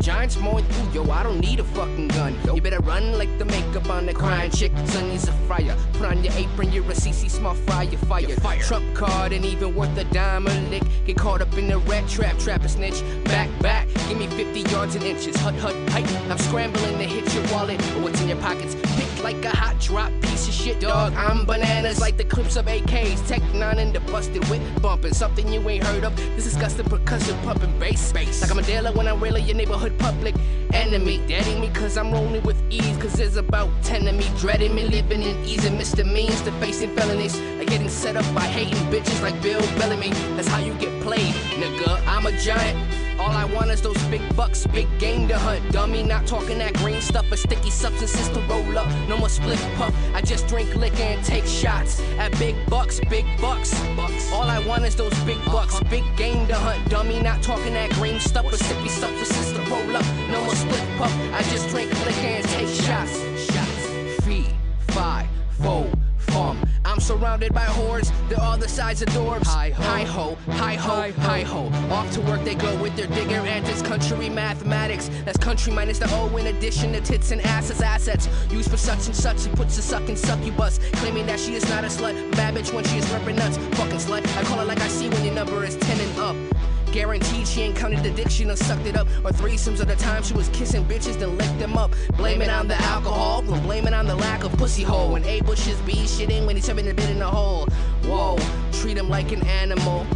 giants mowing through, yo, I don't need a fucking gun. Yo. You better run like the makeup on the crying chick. Son, Sonny's a fryer. Put on your apron, you're a CC small fry, you're fired. fired. Trump card ain't even worth a dime a lick. Get caught up in the rat trap, trap a snitch. Back, back, give me 50 yards and inches. Hut, hut, height. I'm scrambling to hit your wallet or what's in your pockets. Like a hot drop, piece of shit, dog. I'm bananas like the clips of AKs. Tech 9 in the busted whip bumping. Something you ain't heard of. This disgusting percussion pumping bass. bass. Like I'm a dealer when I'm really your neighborhood public enemy. Deading me cause I'm rolling with ease. Cause there's about 10 of me. Dreading me living in ease and misdemeanors to facing felonies. Like getting set up by hating bitches like Bill Bellamy. That's how you get played, nigga. I'm a giant. All I want is those big bucks, big game to hunt. Dummy, not talking that green stuff, but sticky substances to roll up. No more split puff. I just drink liquor and take shots at big bucks, big bucks. bucks. All I want is those big bucks, uh-huh. big game to hunt. Dummy, not talking that green stuff, or sticky substances to roll up. No more split puff. I just drink liquor and take surrounded by hordes, they're all the size of dwarves. Hi ho, hi ho, hi ho, hi ho. Off to work they go with their digger antics, country mathematics. That's country minus the O in addition to tits and asses, assets. Used for such and such, he puts a sucking succubus. Claiming that she is not a slut, bad bitch when she is ripping nuts. Fucking slut, I call it like I see when your number is 10 and up. Guaranteed she ain't counted addiction or sucked it up. Or threesomes of the time she was kissing bitches, then licked them up. Blame it on the alcohol, then blame it on the lack of pussy hole. When A bushes be shitting when he's having a bit in the hole. Whoa, treat him like an animal.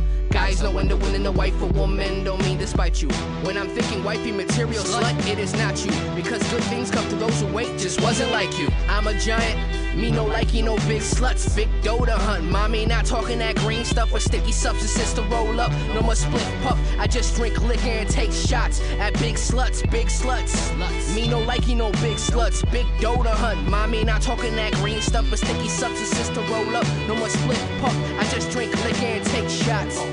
Guys know when to win in a wife or woman, don't mean to spite you. When I'm thinking wifey material slut, it is not you. Because good things come to those who wait, just wasn't like you. I'm a giant, me no likey, no big sluts, big dough to hunt. Mommy not talking that green stuff or sticky substances to roll up. No more split puff, I just drink liquor and take shots at big sluts, big sluts. sluts. Me no likey, no big sluts, big dough to hunt. Mommy not talking that green stuff or sticky substances to roll up. No more split puff, I just drink liquor and take shots.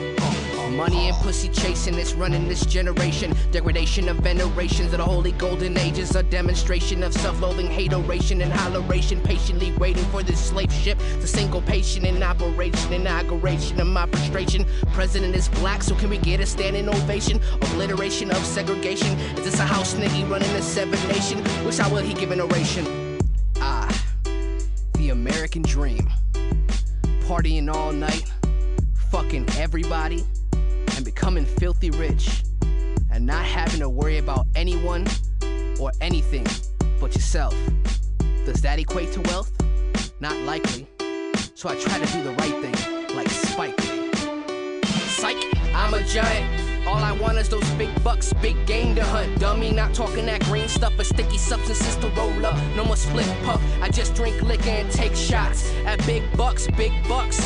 Money and pussy chasing, it's running this generation. Degradation of venerations of the holy golden ages. A demonstration of self loathing, hateration, and holleration. Patiently waiting for this slave ship to single patient in operation. Inauguration of my frustration. President is black, so can we get a standing ovation? Obliteration of segregation. Is this a house nigga running the seven nation? Wish I would he give an oration. Ah, the American dream. Partying all night, fucking everybody and becoming filthy rich and not having to worry about anyone or anything but yourself. Does that equate to wealth? Not likely. So I try to do the right thing, like Spike. Psych, I'm a giant. All I want is those big bucks, big game to hunt. Dummy, not talking that green stuff or sticky substances to roll up. No more split puff. I just drink liquor and take shots at big bucks, big bucks.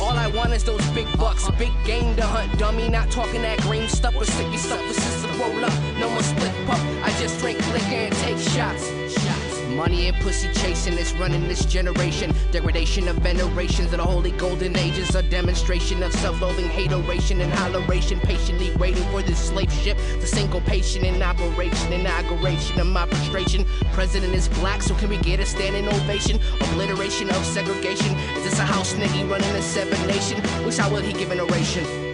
All I want is those big bucks, big game to hunt. Dummy, not talking that green stuff or sticky substances to roll up. No more split puff. I just drink liquor and take shots. Money and pussy chasing, it's running this generation. Degradation of venerations of the holy golden ages. A demonstration of self loathing, hateration, and holleration. Patiently waiting for this slave ship The single patient in. Inauguration of my frustration. President is black, so can we get a standing ovation? Obliteration of segregation. Is this a house nigga running a seven nation? Wish I would he give an oration.